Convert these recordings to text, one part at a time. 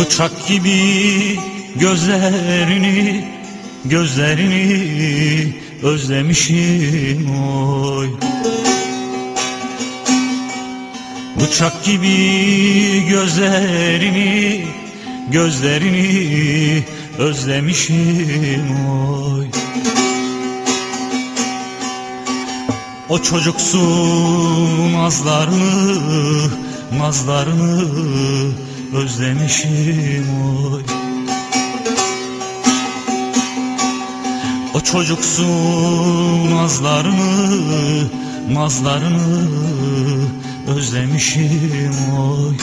Bıçak gibi gözlerini Gözlerini özlemişim oy. Bıçak gibi gözlerini Gözlerini özlemişim oy. O çocuksu nazlarını Nazlarını özlemişim oy. O çocuksu nazlarını Nazlarını özlemişim oy.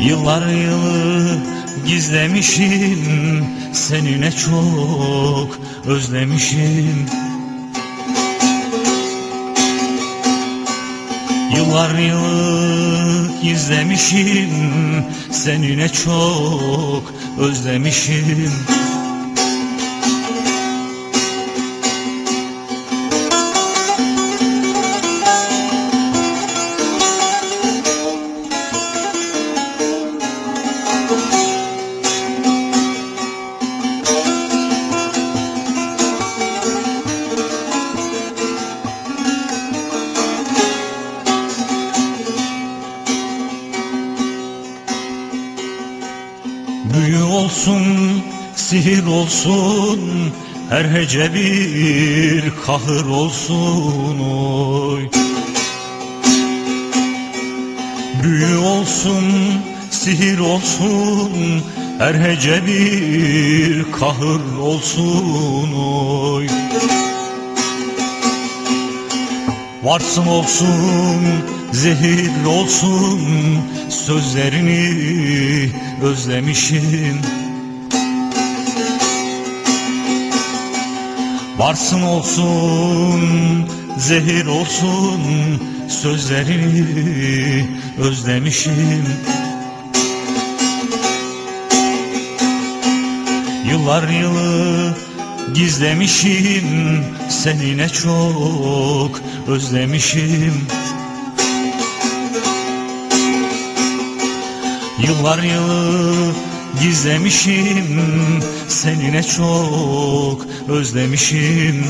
Yıllar yılı gizlemişim Seni ne çok özlemişim Yıllar yılı gizlemişim Seni ne çok özlemişim sihir olsun, her hece bir kahır olsun oy. Büyü olsun, sihir olsun, her hece bir kahır olsun oy. Varsın olsun, zehir olsun, sözlerini özlemişim. Varsın olsun, zehir olsun, sözlerini özlemişim. Yıllar yılı gizlemişim Seni ne çok özlemişim Yıllar yılı gizlemişim Seni ne çok özlemişim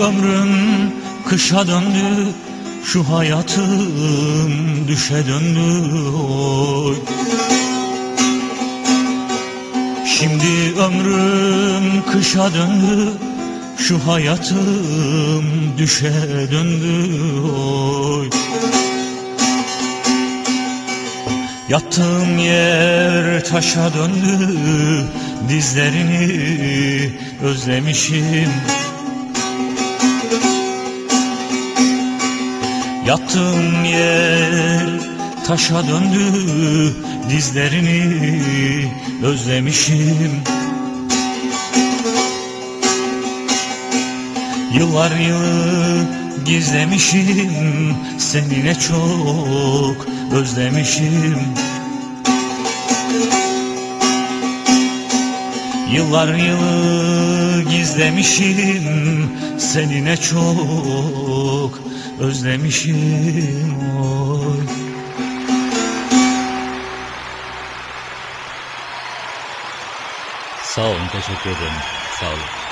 ömrüm kışa döndü Şu hayatım düşe döndü. Oy. Şimdi ömrüm kışa döndü Şu hayatım düşe döndü. Oy. Yattığım yer taşa döndü Dizlerini özlemişim Yattığım yer taşa döndü Dizlerini özlemişim. Yıllar yılı gizlemişim Seni ne çok özlemişim. Yıllar yılı gizlemişim Seni ne çok özlemişim oy. Sağ olun, teşekkür ederim. Sağ olun.